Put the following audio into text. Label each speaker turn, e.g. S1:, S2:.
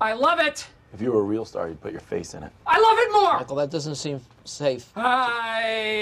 S1: I love it.
S2: If you were a real star, you'd put your face in it.
S1: I love it more.
S3: Michael, that doesn't seem safe.
S1: I.